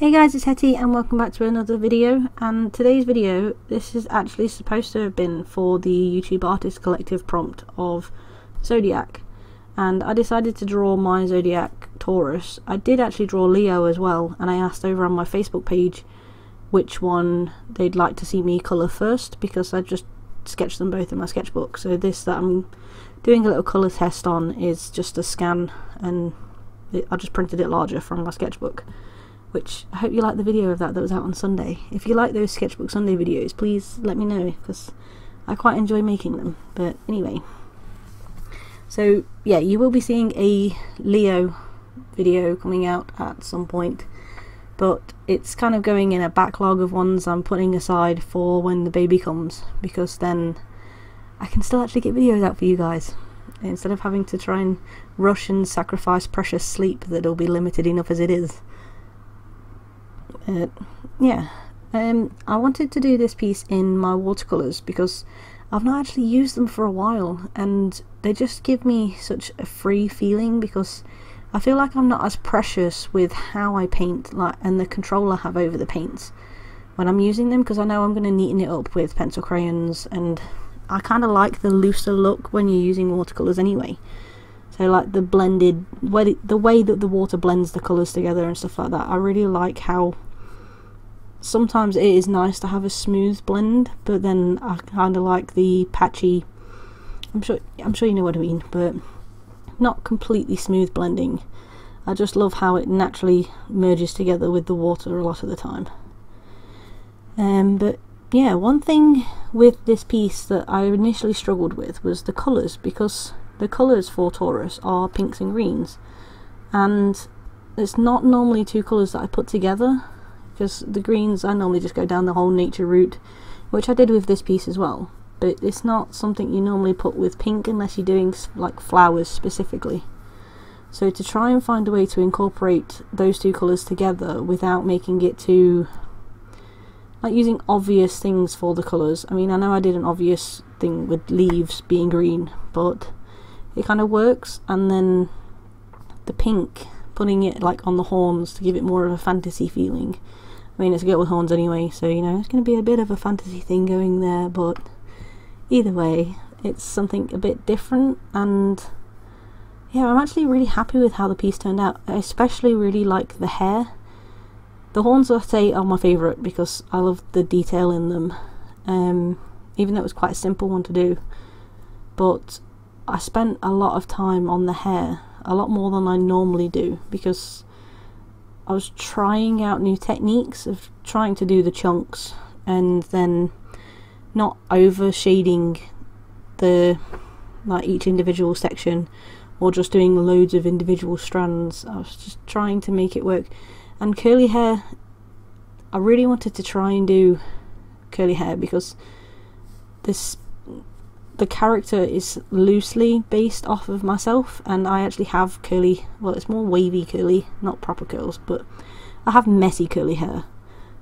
Hey guys, it's Hetty and welcome back to another video. And today's video, this is actually supposed to have been for the YouTube Artist Collective prompt of Zodiac. And I decided to draw my Zodiac Taurus. I did actually draw Leo as well and I asked over on my Facebook page which one they'd like to see me colour first because I just sketched them both in my sketchbook. So this that I'm doing a little colour test on is just a scan and I just printed it larger from my sketchbook which I hope you like the video of that that was out on Sunday. If you like those Sketchbook Sunday videos, please let me know because I quite enjoy making them. But anyway, so yeah, you will be seeing a Leo video coming out at some point, but it's kind of going in a backlog of ones I'm putting aside for when the baby comes because then I can still actually get videos out for you guys instead of having to try and rush and sacrifice precious sleep that'll be limited enough as it is uh, yeah um, I wanted to do this piece in my watercolours because I've not actually used them for a while and they just give me such a free feeling because I feel like I'm not as precious with how I paint like and the control I have over the paints when I'm using them because I know I'm going to neaten it up with pencil crayons and I kind of like the looser look when you're using watercolours anyway. So like the blended the way that the water blends the colours together and stuff like that I really like how sometimes it is nice to have a smooth blend, but then I kind of like the patchy. I'm sure I'm sure you know what I mean, but not completely smooth blending. I just love how it naturally merges together with the water a lot of the time. Um, but yeah, one thing with this piece that I initially struggled with was the colours because the colours for Taurus are pinks and greens, and it's not normally two colours that I put together because the greens I normally just go down the whole nature route which I did with this piece as well. But it's not something you normally put with pink unless you're doing like flowers specifically. So to try and find a way to incorporate those two colours together without making it too like using obvious things for the colours. I mean I know I did an obvious thing with leaves being green but it kind of works. And then the pink putting it like on the horns to give it more of a fantasy feeling I mean, it's a girl with horns anyway, so you know, it's going to be a bit of a fantasy thing going there, but either way, it's something a bit different, and yeah, I'm actually really happy with how the piece turned out. I especially really like the hair. The horns, I say, are my favourite because I love the detail in them, um, even though it was quite a simple one to do. But I spent a lot of time on the hair, a lot more than I normally do, because I was trying out new techniques of trying to do the chunks and then not over shading the like each individual section or just doing loads of individual strands. I was just trying to make it work. And curly hair, I really wanted to try and do curly hair because this the character is loosely based off of myself and I actually have curly well it's more wavy curly not proper curls but I have messy curly hair.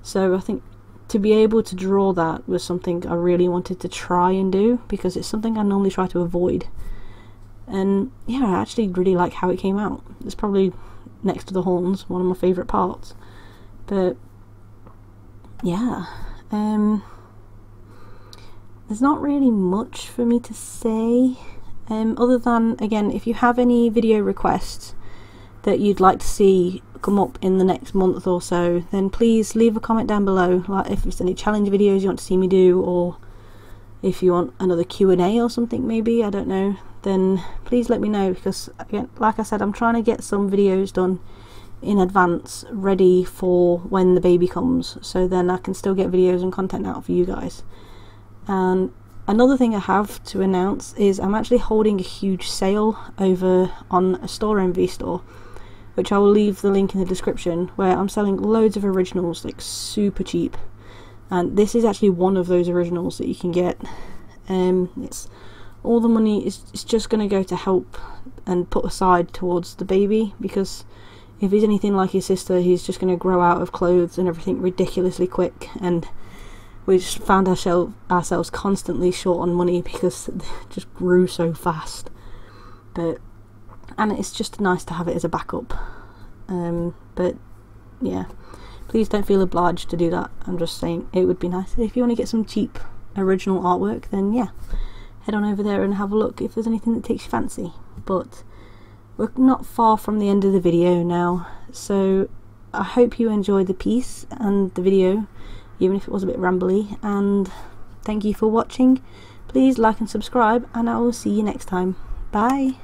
So I think to be able to draw that was something I really wanted to try and do because it's something I normally try to avoid. And yeah I actually really like how it came out. It's probably next to the horns one of my favourite parts. But yeah um there's not really much for me to say um, other than again if you have any video requests that you'd like to see come up in the next month or so then please leave a comment down below. Like if there's any challenge videos you want to see me do or if you want another Q&A or something maybe I don't know then please let me know because again like I said I'm trying to get some videos done in advance ready for when the baby comes so then I can still get videos and content out for you guys and another thing I have to announce is I'm actually holding a huge sale over on a Storenvy store, which I will leave the link in the description, where I'm selling loads of originals like super cheap. And this is actually one of those originals that you can get. Um, it's all the money is it's just going to go to help and put aside towards the baby because if he's anything like his sister, he's just going to grow out of clothes and everything ridiculously quick and we just found ourselves ourselves constantly short on money because it just grew so fast. But and it's just nice to have it as a backup. Um, but yeah, please don't feel obliged to do that. I'm just saying it would be nice. If you want to get some cheap original artwork, then yeah, head on over there and have a look if there's anything that takes your fancy. But we're not far from the end of the video now, so I hope you enjoyed the piece and the video, even if it was a bit rambly, and thank you for watching. Please like and subscribe, and I will see you next time. Bye!